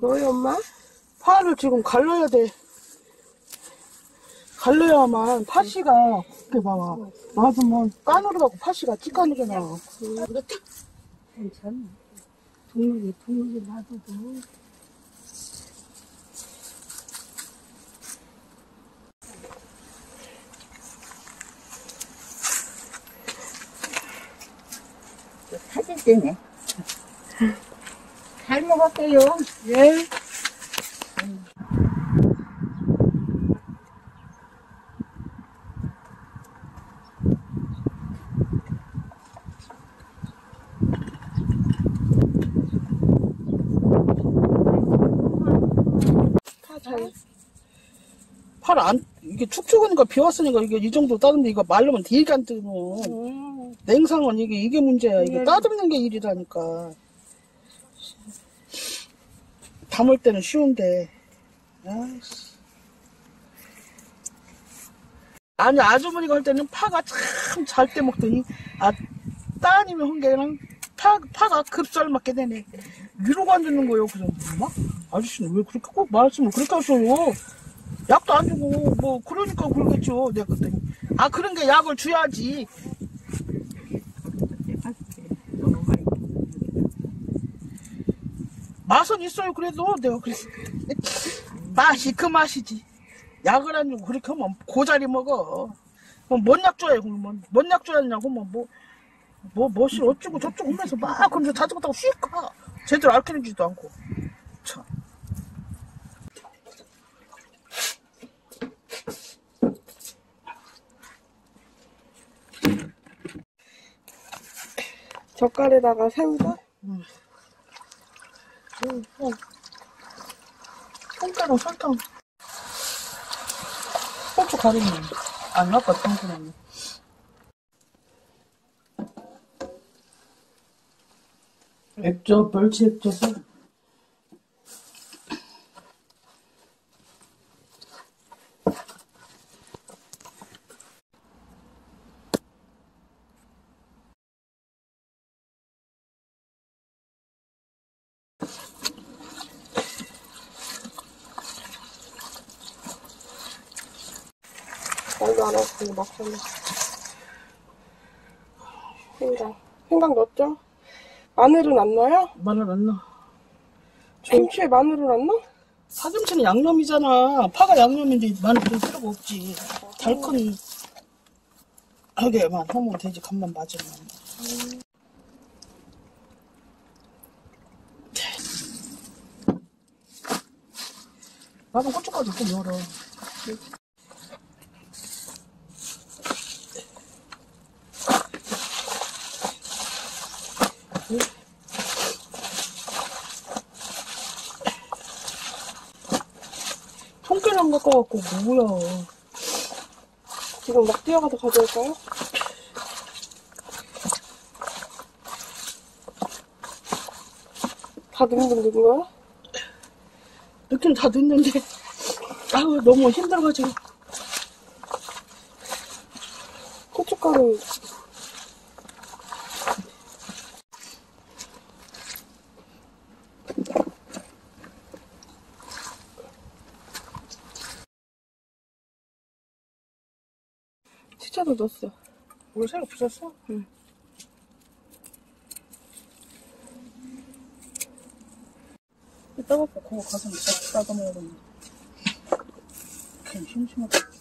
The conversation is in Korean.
너희 엄마? 파를 지금 갈라야 돼. 갈라야만 파씨가 이렇게 봐봐. 맞으면 까누르 가고 파씨가 찌까누르 나와. 괜찮아. 동물이, 동물이 놔둬도. 사진 때네. 잘 먹었어요. 예. 팔 안, 이게 축 죽으니까 비 왔으니까 이게 이 정도 따는데 이거 말르면 되게 안 뜨고. 음, 냉상은 이게, 이게 문제야. 이게 네. 따듬는 게 일이라니까. 담을 때는 쉬운데. 아이씨. 아니, 아주머니가 할 때는 파가 참 잘 때 먹더니, 아, 따님이 한 게는 파, 파가 급살 맞게 되네. 위로가 안 듣는 거예요. 그래서, 뭐? 아저씨는 왜 그렇게 꼭 말씀을 그렇게 하셔요? 약도 안 주고, 뭐, 그러니까 그러겠죠. 내가 그랬더니. 아, 그런 게 약을 줘야지. 맛은 있어요. 그래도 내가 그랬어. 맛이 그 맛이지. 약을 안 주고 그렇게 하면 고자리 먹어. 그럼 뭔약 줘야 그러면 뭔약 줘야 하냐고 뭐, 뭐, 뭐, 뭐시 어쩌고 저쩌고 하면서 막 그러면서 자전거 타고 휙 가. 제대로 알켜내지도 않고. 참. 젓갈에다가 새우젓? 응, 응. 콩가루 설탕. 고추 가루는 안 넣었다, 청소는. 액젓, 멸치 액젓은 말도 안 하고 막 하네. 생강. 생강 넣었죠? 마늘은 안 넣어요? 마늘 안 넣어. 김치에 마늘을 안 넣어? 파김치는 양념이잖아. 파가 양념인데 마늘 들 필요가 없지. 달큰 하게만 하면 되지. 간만 맞으면. 나도 고춧가루 좀 넣어 안 갖고 갖고 뭐야. 지금 막 뛰어가서 가져올까요? 다 넣는 거야? 느낌 다 듣는데. 아우, 너무 힘들어가지고. 고춧가루 치차도 넣었어. 왜 새로 부셨어? 응. 이따가 그거 가서 따다 먹으면 괜히 심심하다.